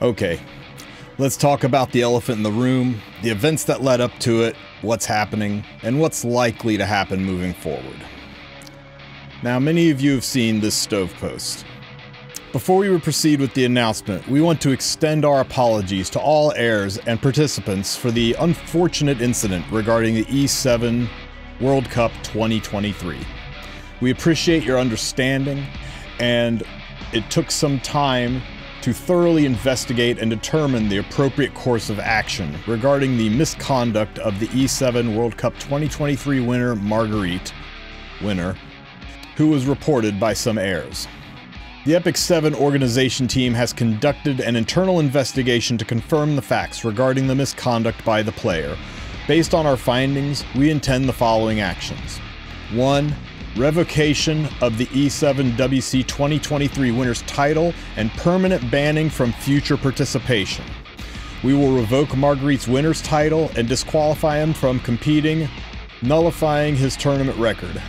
Okay, let's talk about the elephant in the room, the events that led up to it, what's happening, and what's likely to happen moving forward. Now, many of you have seen this stove post. Before we proceed with the announcement, we want to extend our apologies to all heirs and participants for the unfortunate incident regarding the E7 World Cup 2023. We appreciate your understanding, and it took some time to thoroughly investigate and determine the appropriate course of action regarding the misconduct of the E7 World Cup 2023 winner Marguerite, winner, who was reported by some heirs. The Epic 7 organization team has conducted an internal investigation to confirm the facts regarding the misconduct by the player. Based on our findings, we intend the following actions. 1. Revocation of the E7 WC 2023 winner's title and permanent banning from future participation. We will revoke Marguerite's winner's title and disqualify him from competing, nullifying his tournament record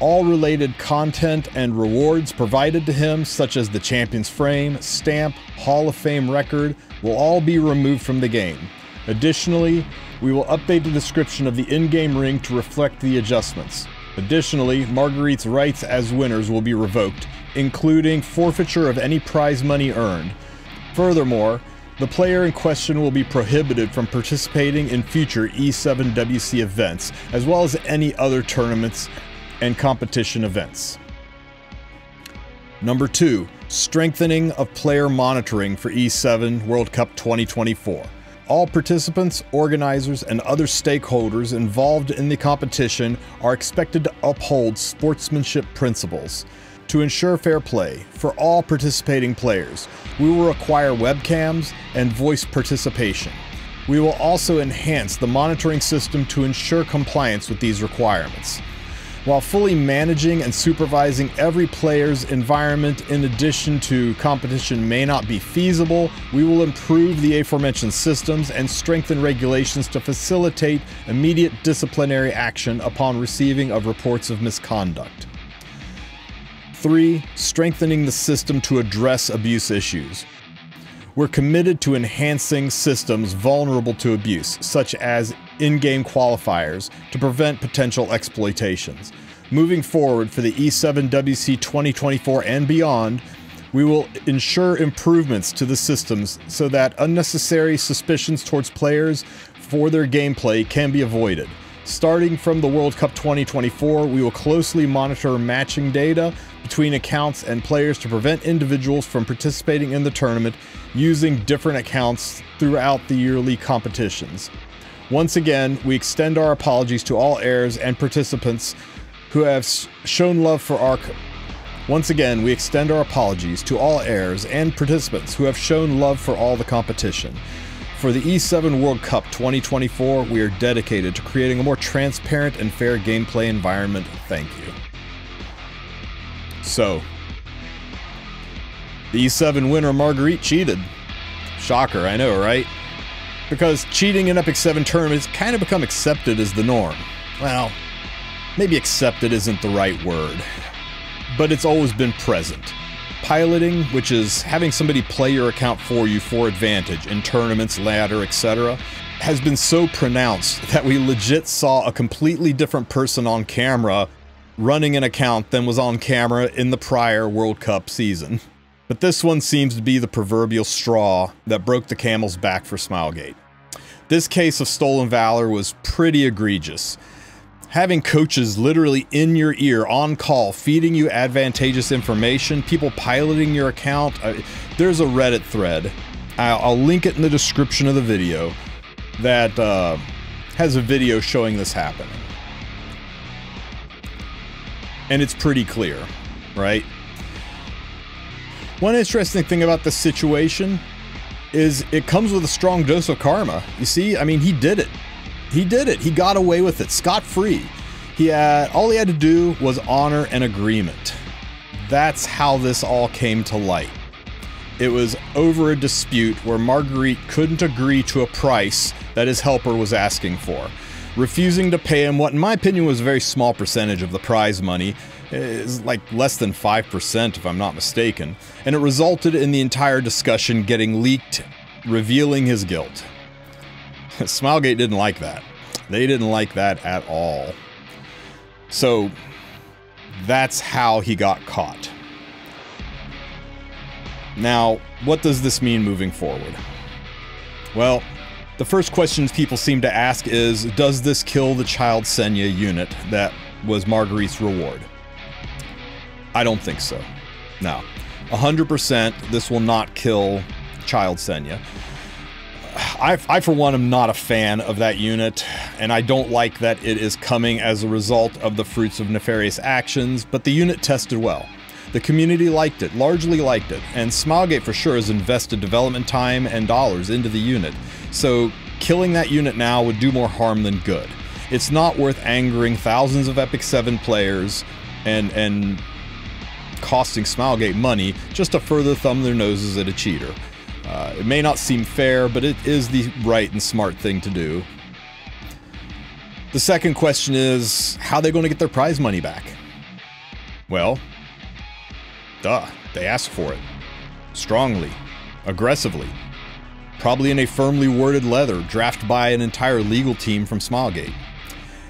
all related content and rewards provided to him, such as the champion's frame, stamp, Hall of Fame record, will all be removed from the game. Additionally, we will update the description of the in-game ring to reflect the adjustments. Additionally, Marguerite's rights as winners will be revoked, including forfeiture of any prize money earned. Furthermore, the player in question will be prohibited from participating in future E7WC events, as well as any other tournaments and competition events. Number two, strengthening of player monitoring for E7 World Cup 2024. All participants, organizers, and other stakeholders involved in the competition are expected to uphold sportsmanship principles. To ensure fair play for all participating players, we will require webcams and voice participation. We will also enhance the monitoring system to ensure compliance with these requirements. While fully managing and supervising every player's environment in addition to competition may not be feasible, we will improve the aforementioned systems and strengthen regulations to facilitate immediate disciplinary action upon receiving of reports of misconduct. 3. Strengthening the system to address abuse issues. We're committed to enhancing systems vulnerable to abuse, such as in-game qualifiers, to prevent potential exploitations. Moving forward for the E7WC 2024 and beyond, we will ensure improvements to the systems so that unnecessary suspicions towards players for their gameplay can be avoided. Starting from the World Cup 2024, we will closely monitor matching data between accounts and players to prevent individuals from participating in the tournament using different accounts throughout the yearly competitions. Once again, we extend our apologies to all heirs and participants who have shown love for our. Once again, we extend our apologies to all heirs and participants who have shown love for all the competition. For the E7 World Cup 2024, we are dedicated to creating a more transparent and fair gameplay environment. Thank you. So, the E7 winner Marguerite cheated. Shocker, I know, right? Because cheating in Epic 7 term has kind of become accepted as the norm. Well, maybe accepted isn't the right word, but it's always been present. Piloting, which is having somebody play your account for you for advantage in tournaments, ladder, etc., has been so pronounced that we legit saw a completely different person on camera running an account than was on camera in the prior World Cup season. But this one seems to be the proverbial straw that broke the camel's back for Smilegate. This case of stolen valor was pretty egregious. Having coaches literally in your ear on call, feeding you advantageous information, people piloting your account. Uh, there's a Reddit thread. I'll, I'll, link it in the description of the video that uh, has a video showing this happening. And it's pretty clear, right? One interesting thing about this situation is it comes with a strong dose of karma. You see, I mean, he did it. He did it. He got away with it scot free. He had all he had to do was honor an agreement. That's how this all came to light. It was over a dispute where Marguerite couldn't agree to a price that his helper was asking for, refusing to pay him what, in my opinion, was a very small percentage of the prize money It's like less than 5%, if I'm not mistaken. And it resulted in the entire discussion getting leaked, revealing his guilt. Smilegate didn't like that. They didn't like that at all. So that's how he got caught. Now, what does this mean moving forward? Well, the first questions people seem to ask is, does this kill the Child Senya unit that was Marguerite's reward? I don't think so. No. 100% this will not kill Child Senya. I, I, for one, am not a fan of that unit, and I don't like that it is coming as a result of the fruits of nefarious actions, but the unit tested well. The community liked it, largely liked it, and Smilegate for sure has invested development time and dollars into the unit, so killing that unit now would do more harm than good. It's not worth angering thousands of Epic 7 players and, and costing Smilegate money just to further thumb their noses at a cheater. Uh, it may not seem fair, but it is the right and smart thing to do. The second question is, how are they going to get their prize money back? Well, duh, they asked for it. Strongly. Aggressively. Probably in a firmly worded letter drafted by an entire legal team from Smilegate.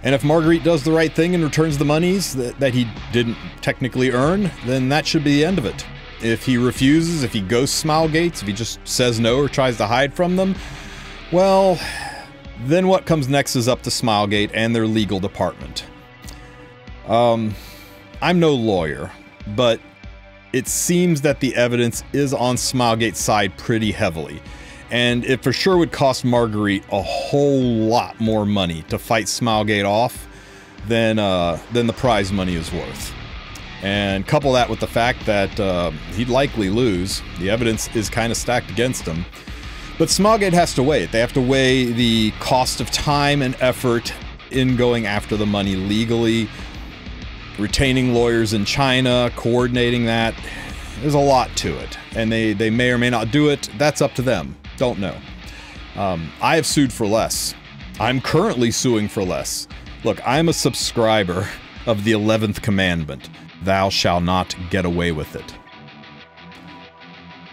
And if Marguerite does the right thing and returns the monies that, that he didn't technically earn, then that should be the end of it. If he refuses, if he ghosts Smilegates, if he just says no or tries to hide from them, well, then what comes next is up to Smilegate and their legal department. Um, I'm no lawyer, but it seems that the evidence is on Smilegate's side pretty heavily. And it for sure would cost Marguerite a whole lot more money to fight Smilegate off than, uh, than the prize money is worth. And couple that with the fact that uh, he'd likely lose. The evidence is kind of stacked against him. But Smilegate has to weigh it. They have to weigh the cost of time and effort in going after the money legally, retaining lawyers in China, coordinating that. There's a lot to it. And they, they may or may not do it. That's up to them. Don't know. Um, I have sued for less. I'm currently suing for less. Look, I'm a subscriber of the 11th commandment. Thou shalt not get away with it.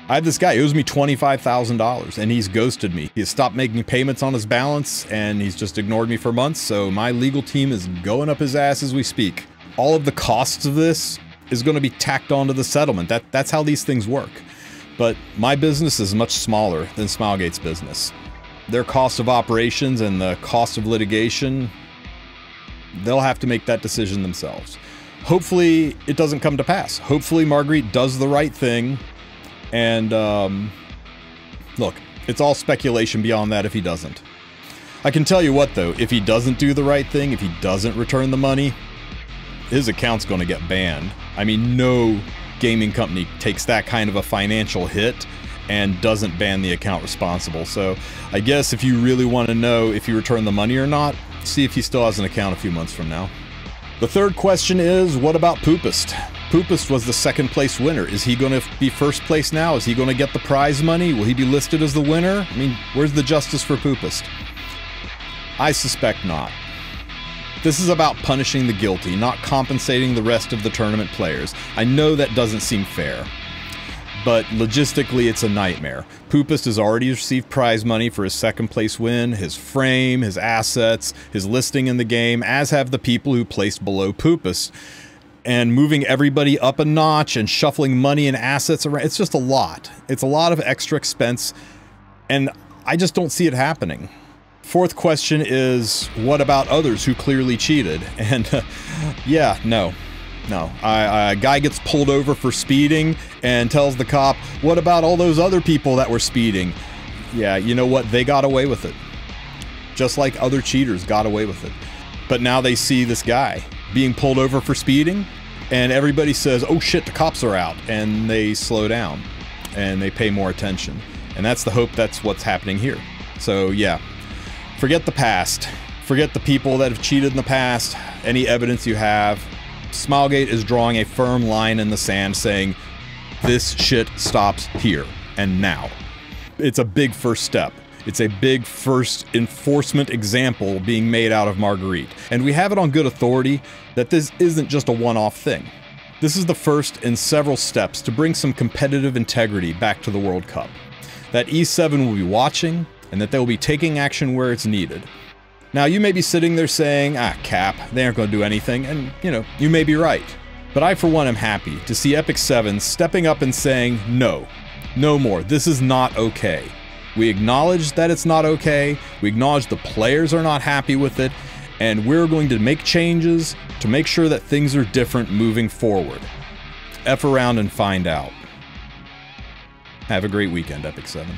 I have this guy, owes me $25,000 and he's ghosted me. He's stopped making payments on his balance and he's just ignored me for months, so my legal team is going up his ass as we speak. All of the costs of this is going to be tacked onto the settlement. That, that's how these things work. But my business is much smaller than Smilegate's business. Their cost of operations and the cost of litigation, they'll have to make that decision themselves hopefully it doesn't come to pass. Hopefully Marguerite does the right thing. And um, look, it's all speculation beyond that if he doesn't. I can tell you what though, if he doesn't do the right thing, if he doesn't return the money, his account's going to get banned. I mean, no gaming company takes that kind of a financial hit and doesn't ban the account responsible. So I guess if you really want to know if you return the money or not, see if he still has an account a few months from now. The third question is, what about Poopist? Poopist was the second place winner. Is he going to be first place now? Is he going to get the prize money? Will he be listed as the winner? I mean, where's the justice for Poopist? I suspect not. This is about punishing the guilty, not compensating the rest of the tournament players. I know that doesn't seem fair but logistically it's a nightmare. Poopist has already received prize money for his second place win, his frame, his assets, his listing in the game, as have the people who placed below Poopist. And moving everybody up a notch and shuffling money and assets around, it's just a lot. It's a lot of extra expense, and I just don't see it happening. Fourth question is, what about others who clearly cheated? And uh, yeah, no, no. A guy gets pulled over for speeding and tells the cop, What about all those other people that were speeding? Yeah, you know what? They got away with it. Just like other cheaters got away with it. But now they see this guy being pulled over for speeding, and everybody says, Oh shit, the cops are out. And they slow down and they pay more attention. And that's the hope that's what's happening here. So, yeah, forget the past. Forget the people that have cheated in the past, any evidence you have, Smilegate is drawing a firm line in the sand saying, this shit stops here and now. It's a big first step. It's a big first enforcement example being made out of Marguerite, and we have it on good authority that this isn't just a one off thing. This is the first in several steps to bring some competitive integrity back to the World Cup. That E7 will be watching, and that they will be taking action where it's needed. Now, you may be sitting there saying, ah, Cap, they aren't going to do anything, and, you know, you may be right. But I, for one, am happy to see Epic 7 stepping up and saying, no, no more, this is not okay. We acknowledge that it's not okay, we acknowledge the players are not happy with it, and we're going to make changes to make sure that things are different moving forward. F around and find out. Have a great weekend, Epic 7.